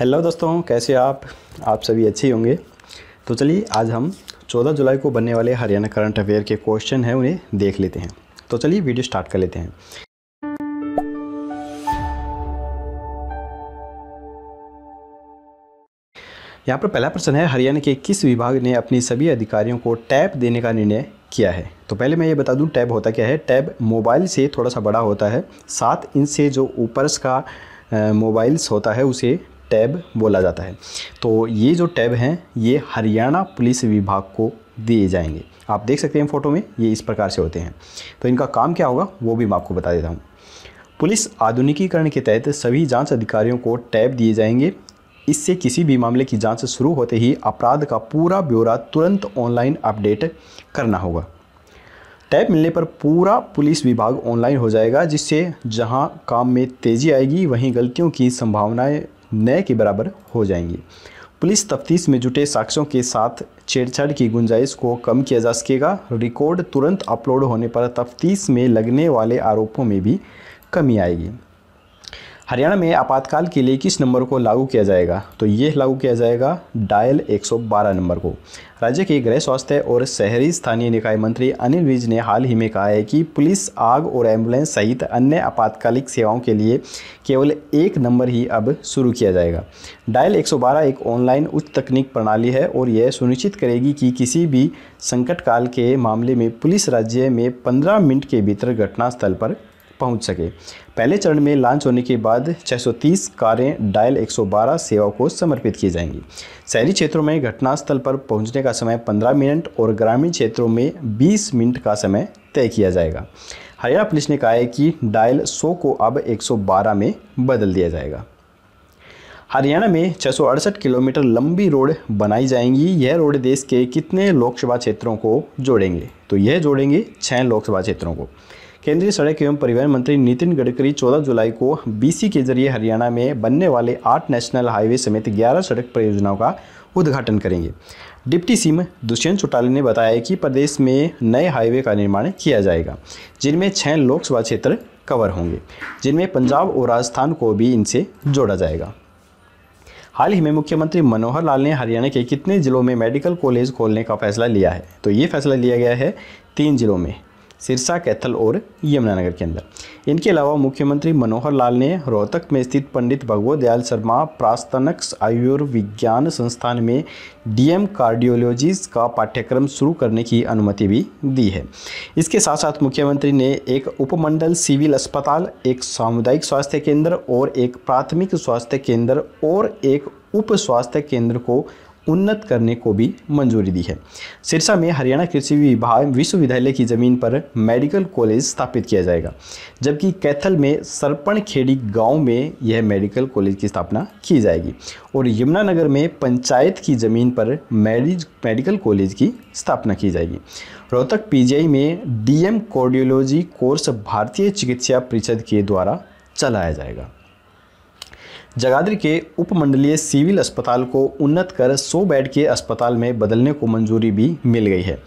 Hello दोस्तों, कैसे आप? आप सभी अच्छे होंगे। तो चलिए, आज हम 14 जुलाई को बनने वाले हरियाणा करंट अफेयर के क्वेश्चन हैं, उन्हें देख लेते हैं। तो चलिए, वीडियो स्टार्ट कर लेते हैं। यहाँ पर पहला प्रश्न है, हरियाणा के किस विभाग ने अपनी सभी अधिकारियों को टैब देने का निर्णय किया है? तो पहले मैं ये बता दूँ, टैब होता क्या है? टैब मोबाइल से थोड़ा सा बड़ा होता है सात इंच से जो ऊपर का मोबाइल्स होता है, उसे टैब बोला जाता है। तो ये जो टैब हैं, ये हरियाणा पुलिस विभाग को दिए जाएँगे। आप देख सकते हैं फ़ोटो में, ये इस प्रकार से होते हैं। तो इनका काम क्या होगा, वो भी मैं आपको बता देता हूँ। पुलिस आधुनिकीकरण के तहत सभी जाँच अधिकारियों को टैब दिए जाएँगे। इससे किसी भी मामले की जाँच शुरू होते ही अपराध का पूरा ब्यौरा तुरंत ऑनलाइन अपडेट करना होगा। टैब मिलने पर पूरा पुलिस विभाग ऑनलाइन हो जाएगा, जिससे जहाँ काम में तेज़ी आएगी, वहीं गलतियों की संभावनाएँ नए के बराबर हो जाएँगी। पुलिस तफ्तीश में जुटे साक्ष्यों के साथ छेड़छाड़ की गुंजाइश को कम किया जा सकेगा। रिकॉर्ड तुरंत अपलोड होने पर तफ्तीश में लगने वाले आरोपों में भी कमी आएगी। हरियाणा में आपातकाल के लिए किस नंबर को लागू किया जाएगा? तो ये लागू किया जाएगा डायल 112 नंबर को। राज्य के गृह स्वास्थ्य और शहरी स्थानीय निकाय मंत्री अनिल विज ने हाल ही में कहा है कि पुलिस, आग और एंबुलेंस सहित अन्य आपातकालिक सेवाओं के लिए केवल एक नंबर ही अब शुरू किया जाएगा। डायल 112 एक ऑनलाइन उच्च तकनीक प्रणाली है और यह सुनिश्चित करेगी कि किसी भी संकट काल के मामले में पुलिस राज्य में पंद्रह मिनट के भीतर घटनास्थल पर पहुँच सके। पहले चरण में लॉन्च होने के बाद 630 कारें डायल 112 सेवा को समर्पित की जाएँगी। शहरी क्षेत्रों में घटनास्थल पर पहुँचने का समय 15 मिनट और ग्रामीण क्षेत्रों में 20 मिनट का समय तय किया जाएगा। हरियाणा पुलिस ने कहा है कि डायल 100 को अब 112 में बदल दिया जाएगा। हरियाणा में छः सौ अड़सठ किलोमीटर लंबी रोड बनाई जाएँगी। यह रोड देश के कितने लोकसभा क्षेत्रों को जोड़ेंगे? तो यह जोड़ेंगे छः लोकसभा क्षेत्रों को। केंद्रीय सड़क एवं परिवहन मंत्री नितिन गडकरी 14 जुलाई को बीसी के ज़रिए हरियाणा में बनने वाले आठ नेशनल हाईवे समेत 11 सड़क परियोजनाओं का उद्घाटन करेंगे। डिप्टी सीएम दुष्यंत चौटाला ने बताया कि प्रदेश में नए हाईवे का निर्माण किया जाएगा, जिनमें छः लोकसभा क्षेत्र कवर होंगे, जिनमें पंजाब और राजस्थान को भी इनसे जोड़ा जाएगा। हाल ही में मुख्यमंत्री मनोहर लाल ने हरियाणा के कितने जिलों में मेडिकल कॉलेज खोलने का फैसला लिया है? तो ये फैसला लिया गया है तीन जिलों में। सिरसा, कैथल और यमुनानगर के अंदर। इनके अलावा मुख्यमंत्री मनोहर लाल ने रोहतक में स्थित पंडित भगवत दयाल शर्मा प्रास्तनक्स आयुर्विज्ञान संस्थान में डीएम कार्डियोलॉजीज का पाठ्यक्रम शुरू करने की अनुमति भी दी है। इसके साथ साथ मुख्यमंत्री ने एक उपमंडल सिविल अस्पताल, एक सामुदायिक स्वास्थ्य केंद्र और एक प्राथमिक स्वास्थ्य केंद्र और एक उप स्वास्थ्य केंद्र को उन्नत करने को भी मंजूरी दी है। सिरसा में हरियाणा कृषि विभाग विश्वविद्यालय की ज़मीन पर मेडिकल कॉलेज स्थापित किया जाएगा, जबकि कैथल में सरपण खेड़ी गाँव में यह मेडिकल कॉलेज की स्थापना की जाएगी और यमुनानगर में पंचायत की ज़मीन पर मैरिज मेडिकल कॉलेज की स्थापना की जाएगी। रोहतक पीजीआई में डीएम कार्डियोलॉजी कोर्स भारतीय चिकित्सा परिषद के द्वारा चलाया जाएगा। जगाधरी के उपमंडलीय सिविल अस्पताल को उन्नत कर 100 बेड के अस्पताल में बदलने को मंजूरी भी मिल गई है।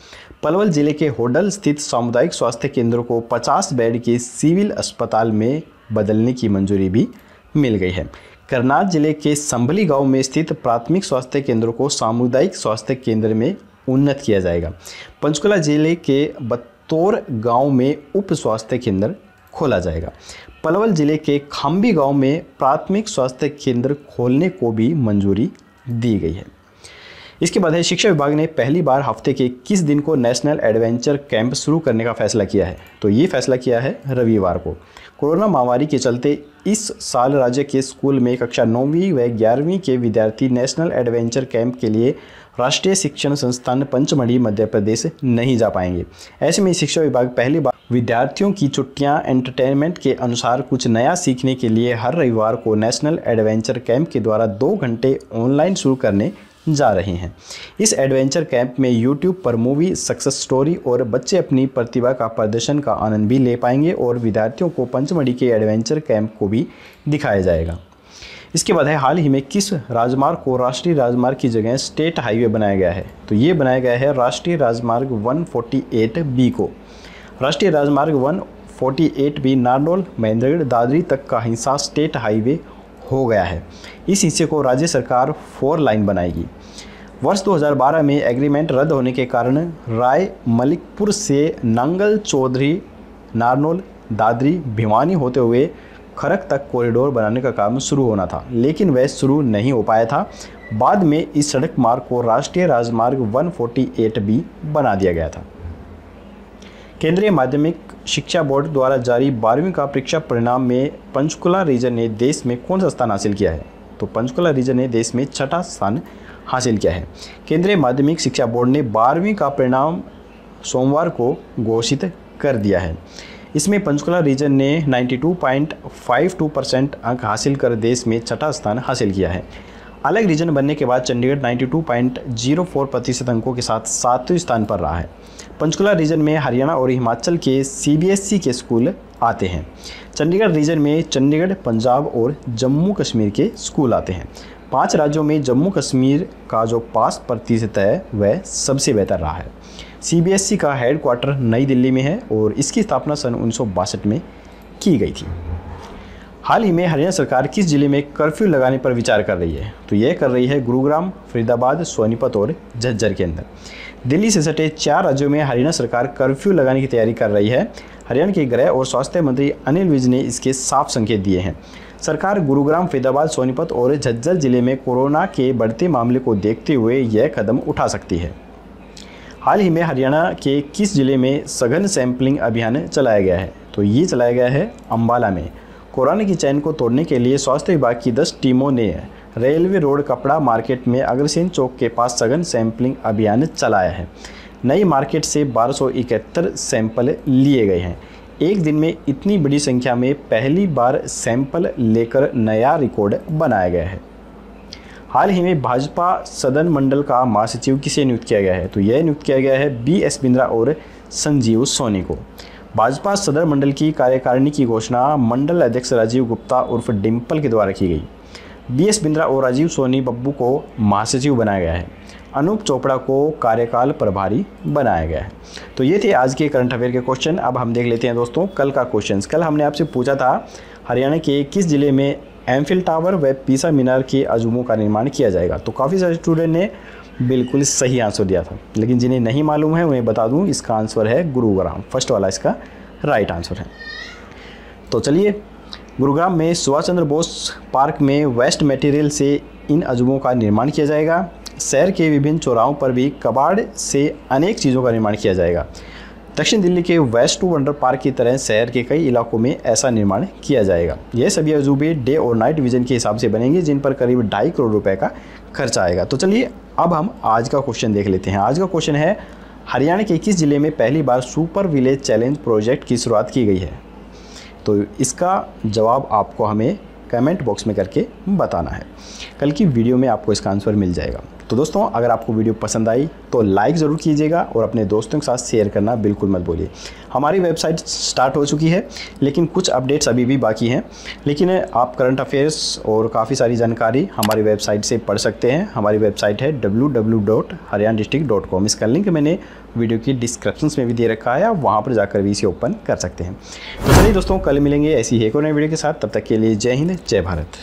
पलवल ज़िले के होडल स्थित सामुदायिक स्वास्थ्य केंद्र को 50 बेड के सिविल अस्पताल में बदलने की मंजूरी भी मिल गई है। करनाल ज़िले के संभली गाँव में स्थित प्राथमिक स्वास्थ्य केंद्र को सामुदायिक स्वास्थ्य केंद्र में उन्नत किया जाएगा। पंचकुला ज़िले के बत्तौर गाँव में उप स्वास्थ्य केंद्र खोला जाएगा। पलवल ज़िले के खाम्बी गाँव में प्राथमिक स्वास्थ्य केंद्र खोलने को भी मंजूरी दी गई है। इसके बाद है, शिक्षा विभाग ने पहली बार हफ़्ते के किस दिन को नेशनल एडवेंचर कैंप शुरू करने का फैसला किया है। तो ये फैसला किया है रविवार को। कोरोना महामारी के चलते इस साल राज्य के स्कूल में कक्षा नौवीं व ग्यारहवीं के विद्यार्थी नेशनल एडवेंचर कैंप के लिए राष्ट्रीय शिक्षण संस्थान पंचमढ़ी, मध्य प्रदेश नहीं जा पाएँगे। ऐसे में शिक्षा विभाग पहली बार विद्यार्थियों की छुट्टियाँ एंटरटेनमेंट के अनुसार कुछ नया सीखने के लिए हर रविवार को नेशनल एडवेंचर कैंप के द्वारा दो घंटे ऑनलाइन शुरू करने जा रहे हैं। इस एडवेंचर कैंप में यूट्यूब पर मूवी सक्सेस स्टोरी और बच्चे अपनी प्रतिभा का प्रदर्शन का आनंद भी ले पाएँगे और विद्यार्थियों को पंचमढ़ी के एडवेंचर कैंप को भी दिखाया जाएगा। इसके बाद है, हाल ही में किस राजमार्ग को राष्ट्रीय राजमार्ग की जगह स्टेट हाईवे बनाया गया है? तो ये बनाया गया है राष्ट्रीय राजमार्ग 148 बी को। राष्ट्रीय राजमार्ग 148 बी नारनौल, महेंद्रगढ़, दादरी तक का हिस्सा स्टेट हाईवे हो गया है। इस हिस्से को राज्य सरकार फोर लाइन बनाएगी। वर्ष 2012 में एग्रीमेंट रद्द होने के कारण राय मलिकपुर से नांगल चौधरी, नारनौल, दादरी भिवानी होते हुए खरक तक कॉरिडोर बनाने का काम शुरू होना था, लेकिन वह शुरू नहीं हो पाया था। बाद में इस सड़क मार्ग को राष्ट्रीय राजमार्ग 148 बी बना दिया गया था। केंद्रीय माध्यमिक शिक्षा बोर्ड द्वारा जारी बारहवीं का परीक्षा परिणाम में पंचकुला रीजन ने देश में कौन सा स्थान हासिल किया है? तो पंचकुला रीजन ने देश में छठा स्थान हासिल किया है। केंद्रीय माध्यमिक शिक्षा बोर्ड ने बारहवीं का परिणाम सोमवार को घोषित कर दिया है। इसमें पंचकुला रीजन ने 92.52 परसेंट अंक हासिल कर देश में छठा स्थान हासिल किया है। अलग रीजन बनने के बाद चंडीगढ़ 92.04 प्रतिशत अंकों के साथ सातवें स्थान पर रहा है। पंचकुला रीजन में हरियाणा और हिमाचल के सीबीएसई के स्कूल आते हैं। चंडीगढ़ रीजन में चंडीगढ़, पंजाब और जम्मू कश्मीर के स्कूल आते हैं। पाँच राज्यों में जम्मू कश्मीर का जो पास प्रतिशत है, वह सबसे बेहतर रहा है। सीबीएसई का हेडक्वार्टर नई दिल्ली में है और इसकी स्थापना सन उन्नीस सौ बासठ में की गई थी। हाल ही में हरियाणा सरकार किस ज़िले में कर्फ्यू लगाने पर विचार कर रही है? तो यह कर रही है गुरुग्राम, फरीदाबाद, सोनीपत और झज्जर के अंदर। दिल्ली से सटे चार राज्यों में हरियाणा सरकार कर्फ्यू लगाने की तैयारी कर रही है। हरियाणा के गृह और स्वास्थ्य मंत्री अनिल विज ने इसके साफ़ संकेत दिए हैं। सरकार गुरुग्राम, फरीदाबाद, सोनीपत और झज्जर ज़िले में कोरोना के बढ़ते मामले को देखते हुए यह कदम उठा सकती है। हाल ही में हरियाणा के किस ज़िले में सघन सैंपलिंग अभियान चलाया गया है? तो ये चलाया गया है अम्बाला में। कोरोना की चैन को तोड़ने के लिए स्वास्थ्य विभाग की 10 टीमों ने रेलवे रोड कपड़ा मार्केट में अग्रसेन चौक के पास सघन सैंपलिंग अभियान चलाया है। नई मार्केट से बारह सैंपल लिए गए हैं। एक दिन में इतनी बड़ी संख्या में पहली बार सैंपल लेकर नया रिकॉर्ड बनाया गया है। हाल ही में भाजपा सदन मंडल का महासचिव किसे नियुक्त किया गया है? तो यह नियुक्त किया गया है बी एस बिंद्रा और संजीव सोनी को। भाजपा सदर मंडल की कार्यकारिणी की घोषणा मंडल अध्यक्ष राजीव गुप्ता उर्फ़ डिम्पल के द्वारा की गई। बी एस बिंद्रा और राजीव सोनी बब्बू को महासचिव बनाया गया है। अनूप चोपड़ा को कार्यकाल प्रभारी बनाया गया है। तो ये थे आज के करंट अफेयर के क्वेश्चन। अब हम देख लेते हैं दोस्तों कल का क्वेश्चन कल हमने आपसे पूछा था हरियाणा के किस ज़िले में एमफिल टावर व पीसा मीनार के अजूबों का निर्माण किया जाएगा। तो काफ़ी सारे स्टूडेंट ने बिल्कुल सही आंसर दिया था। लेकिन जिन्हें नहीं मालूम है, उन्हें बता दूँ, इसका आंसर है गुरुग्राम। फ़र्स्ट वाला इसका राइट आंसर है। तो चलिए, गुरुग्राम में सुभाष चंद्र बोस पार्क में वेस्ट मटेरियल से इन अजूबों का निर्माण किया जाएगा। शहर के विभिन्न चौराहों पर भी कबाड़ से अनेक चीज़ों का निर्माण किया जाएगा। दक्षिण दिल्ली के वेस्ट टू वंडर पार्क की तरह शहर के कई इलाकों में ऐसा निर्माण किया जाएगा। ये सभी अजूबे डे और नाइट विजन के हिसाब से बनेंगे, जिन पर करीब ढाई करोड़ रुपए का खर्चा आएगा। तो चलिए, अब हम आज का क्वेश्चन देख लेते हैं। आज का क्वेश्चन है, हरियाणा के किस ज़िले में पहली बार सुपर विलेज चैलेंज प्रोजेक्ट की शुरुआत की गई है। तो इसका जवाब आपको हमें कमेंट बॉक्स में करके बताना है। कल की वीडियो में आपको इसका आंसर मिल जाएगा। तो दोस्तों, अगर आपको वीडियो पसंद आई तो लाइक ज़रूर कीजिएगा और अपने दोस्तों के साथ शेयर करना बिल्कुल मत बोलिए हमारी वेबसाइट स्टार्ट हो चुकी है, लेकिन कुछ अपडेट्स अभी भी बाकी हैं। लेकिन आप करंट अफेयर्स और काफ़ी सारी जानकारी हमारी वेबसाइट से पढ़ सकते हैं। हमारी वेबसाइट है डब्ल्यू इसका लिंक मैंने वीडियो की डिस्क्रिप्शन में भी दे रखा है, आप वहाँ पर जाकर भी इसे ओपन कर सकते हैं। तो चलिए दोस्तों, कल मिलेंगे ऐसी एक और नई वीडियो के साथ। तब तक के लिए जय हिंद, जय भारत।